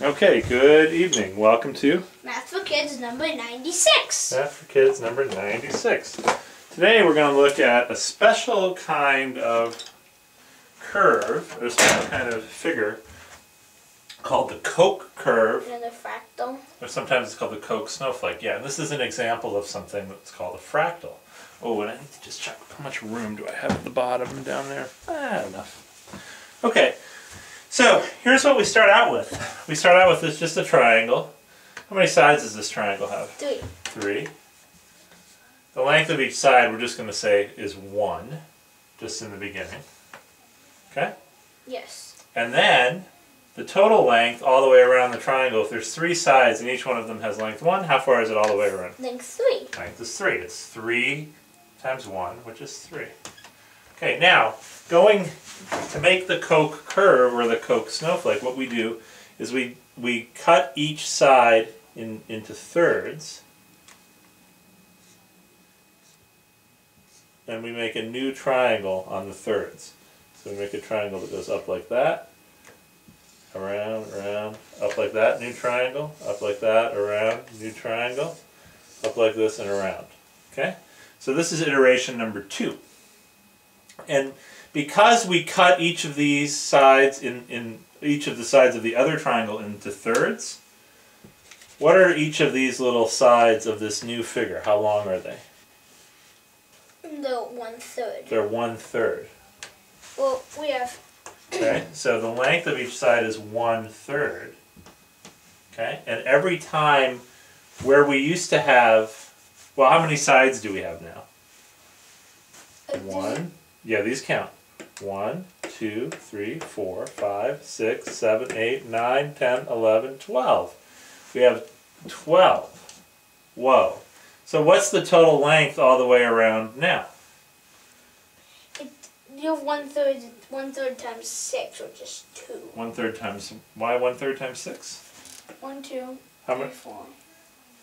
Okay, good evening. Welcome to Math for Kids number 96. Math for Kids number 96. Today we're going to look at a special kind of curve, or a special kind of figure called the Koch curve, Another fractal. or sometimes it's called the Koch snowflake. Yeah, and this is an example of something that's called a fractal. Oh, and I need to just check how much room do I have at the bottom down there? Ah, enough. Okay, so here's what we start out with. We start out with this just a triangle. How many sides does this triangle have? Three. Three. The length of each side we're just going to say is one, just in the beginning. Okay? Yes. And then the total length all the way around the triangle, if there's three sides and each one of them has length one, how far is it all the way around? Length three. Length is three. It's three times one, which is three. Okay, now going to make the Koch curve or the Koch snowflake, what we do is we we cut each side in into thirds, and we make a new triangle on the thirds. So we make a triangle that goes up like that, around, around, up like that, new triangle, up like that, around, new triangle, up like this and around. Okay? So this is iteration number two. And because we cut each of these sides in, in each of the sides of the other triangle into thirds, what are each of these little sides of this new figure? How long are they? The one third. They're one third. Well, we have Okay? So the length of each side is one third. Okay? And every time where we used to have, well, how many sides do we have now? Uh, one. Yeah, these count. One, two, three, four, five, six, seven, eight, nine, ten, eleven, twelve. We have twelve. Whoa. So what's the total length all the way around now? You have one third. One third times six, which is two. One third times why one third times six? One, two, How three, many four.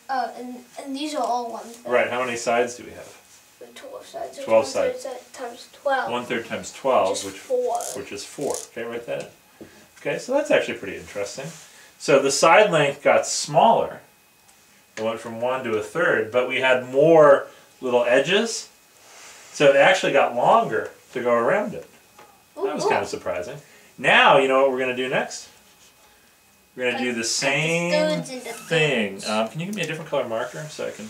Oh, and and these are all one third. right, how many sides do we have? The twelve sides. So 12 one third si- times twelve. One third times twelve, which is which four. which is four. Okay, write that in. Okay, so that's actually pretty interesting. So the side length got smaller. It went from one to a third, but we had more little edges. So it actually got longer to go around it. That was Ooh, kind of surprising. Now, you know what we're going to do next? We're going to do the Cut the same thing. Um, can you give me a different color marker so I can,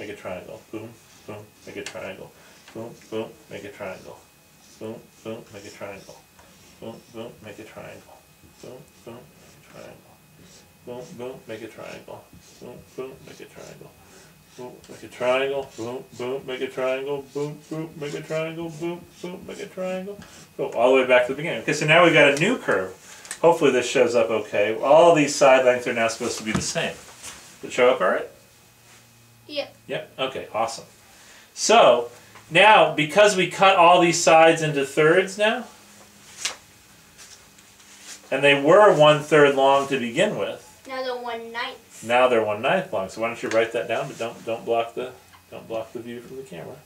Make a triangle. Boom, boom, make a triangle. Boom, boom, make a triangle. Boom, boom, make a triangle. Boom, boom, make a triangle. Boom, boom, make a triangle. Boom, boom, make a triangle. Boom, boom, make a triangle. Boom, make a triangle. Boom, boom, make a triangle. Boom, boom, make a triangle. Boom, boom, make a triangle. Go all the way back to the beginning. Okay, so now we've got a new curve. Hopefully this shows up okay. All these side lengths are now supposed to be the same. Did it show up all right? Yep. Yep. Okay, awesome. So, now, because we cut all these sides into thirds now, and they were one third long to begin with, Now the one ninth. now they're one ninth long. So why don't you write that down, but don't don't block the don't block the view from the camera.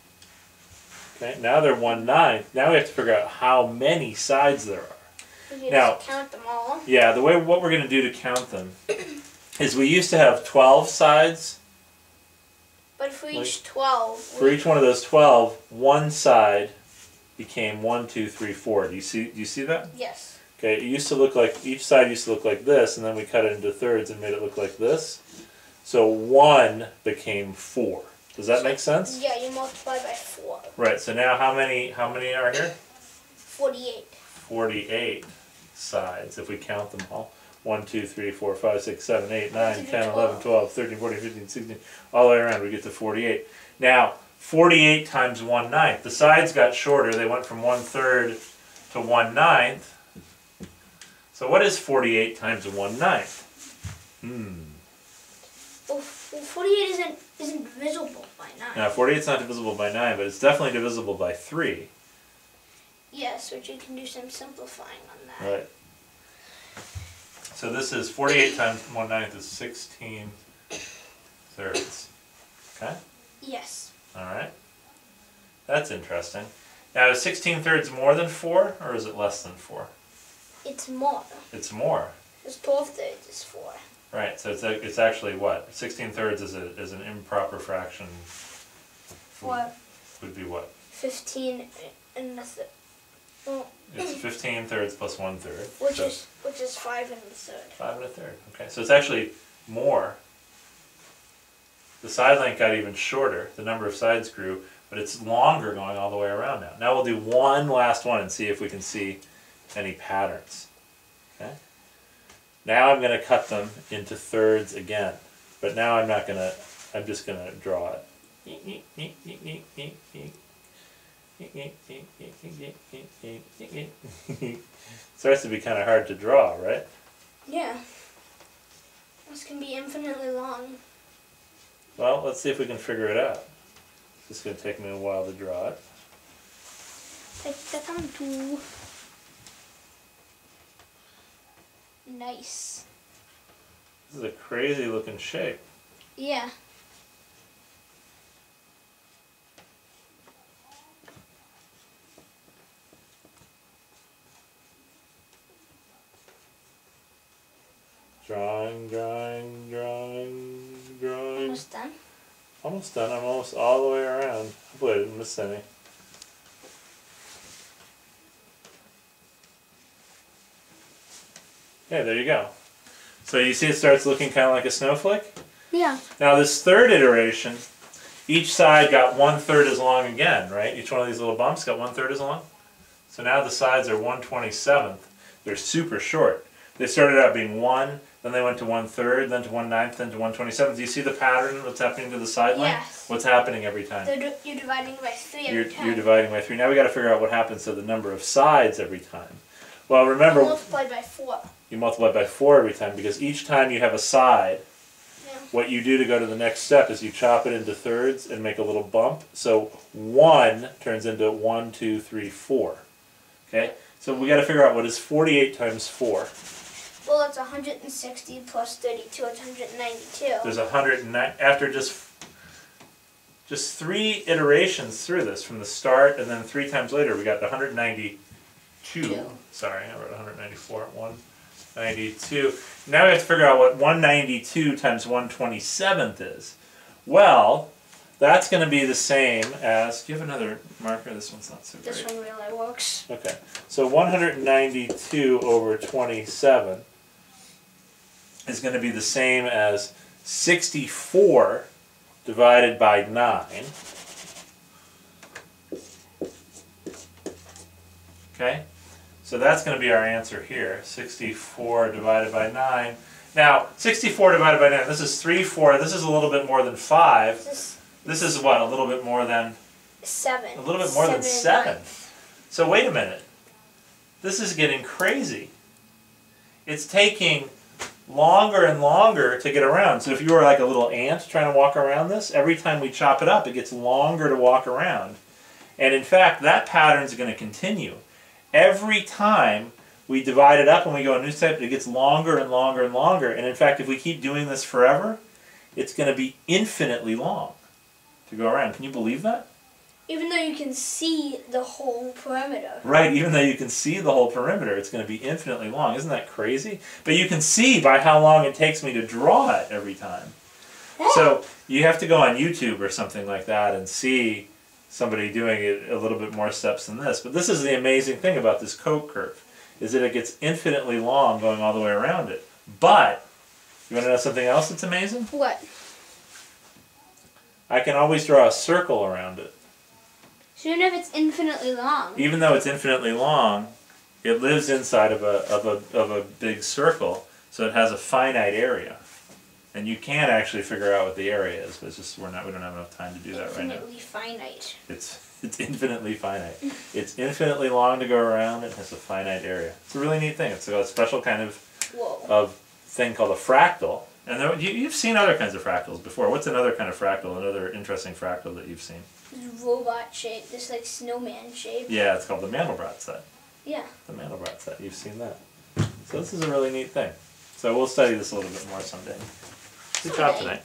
Okay, now they're one ninth. Now we have to figure out how many sides there are. We Now- just count them all. Yeah, the way what we're gonna do to count them is we used to have twelve sides. But for Like, each twelve, For we- each one of those twelve, one side became one, two, three, four. Do you see do you see that? yes. Okay, it used to look like each side used to look like this, and then we cut it into thirds and made it look like this. So one became four. Does that make sense? Yeah, you multiply by four. Right. So now how many how many are here? Forty-eight. Forty-eight sides if we count them all. 1, 2, 3, 4, 5, 6, 7, 8, 9, One, two, 10, 11, 12. 12, 13, 14, 15, 16, all the way around we get to 48. Now, 48 times 1 ninth. The sides got shorter. They went from 1 third to 1 ninth. So what is 48 times 1 ninth? Hmm. Well, well 48 isn't isn't divisible by 9. Now, 48 is not divisible by 9, but it's definitely divisible by 3. Yes, which you can do some simplifying on that. Right. So this is 48 times 1 ninth is 16 thirds. Okay? Yes. Alright. That's interesting. Now, is 16 thirds more than 4, or is it less than 4? It's more. It's more. Because 12 thirds is 4. Right, so it's, a, it's actually what? 16 thirds is, a, is an improper fraction. Or Would be what? 15 and a third. Well, It's 15 thirds plus 1 third. which so is which is 5 and a third. 5 and a third. Okay, so it's actually more. The side length got even shorter. The number of sides grew, but it's longer going all the way around now. Now we'll do one last one and see if we can see any patterns. Okay? Now I'm going to cut them into thirds again. But now I'm not going to, I'm just going to draw it. Starts to be kind of hard to draw, right? Yeah. This can be infinitely long. Well, let's see if we can figure it out. It's going to take me a while to draw it. Take the time to. Nice. This is a crazy looking shape. Yeah. Almost done. I'm almost all the way around. Hopefully I didn't miss any. Yeah, there you go. So you see it starts looking kind of like a snowflake? Yeah. Now this third iteration, each side got one third as long again, right? Each one of these little bumps got one third as long. So now the sides are 127th. They're super short. They started out being one, then they went to one third, then to one ninth, then to 127th. Do you see the pattern what's happening to the side line? Yes. What's happening every time? They're you're dividing by 3 every You're, time. you're dividing by three. Now we got to figure out what happens to the number of sides every time. Well, remember, You multiply by 4. you multiply by four every time because each time you have a side, Yeah. what you do to go to the next step is you chop it into thirds and make a little bump. So one turns into one, two, three, four. Okay? So we got to figure out what is 48 times 4. Well, that's 160 plus 32. It's 192. There's 109 after just just three iterations through this from the start and then three times later we got to 192. Two. Sorry, I wrote 194. 192. Now we have to figure out what 192 times 127th is. Well, that's going to be the same as. Do you have another marker? This one's not so great. This one really works. Okay, so 192 over 27 is going to be the same as 64 divided by 9. Okay, so that's going to be our answer here. 64 divided by 9. Now, 64 divided by 9, this is 3, 4, this is a little bit more than 5. This This is what, a little bit more than 7. a little bit more than seven. nine. So wait a minute. This is getting crazy. It's taking longer and longer to get around. So if you were like a little ant trying to walk around this, every time we chop it up, it gets longer to walk around. And in fact, that pattern is going to continue. Every time we divide it up and we go a new step, it gets longer and longer and longer. And in fact, if we keep doing this forever, it's going to be infinitely long to go around. Can you believe that? Even though you can see the whole perimeter. Right, even though you can see the whole perimeter, it's going to be infinitely long. Isn't that crazy? But you can see by how long it takes me to draw it every time. So you have to go on YouTube or something like that and see somebody doing it a little bit more steps than this. But this is the amazing thing about this Koch curve, is that it gets infinitely long going all the way around it. But, you want to know something else that's amazing? What? I can always draw a circle around it. So even if it's infinitely long. even though it's infinitely long, it lives inside of a, of a, of a big circle, so it has a finite area. And you can't actually figure out what the area is, but it's just we're not we don't have enough time to do that right now. Infinitely finite. It's it's infinitely finite. It's infinitely long to go around. It has a finite area. It's a really neat thing. It's a special kind of Whoa. of thing called a fractal, And there, you, you've seen other kinds of fractals before. What's another kind of fractal? Another interesting fractal that you've seen? This robot shape, this like snowman shape. Yeah, it's called the Mandelbrot set. Yeah. The Mandelbrot set. You've seen that. So this is a really neat thing. So we'll study this a little bit more someday. Good job tonight.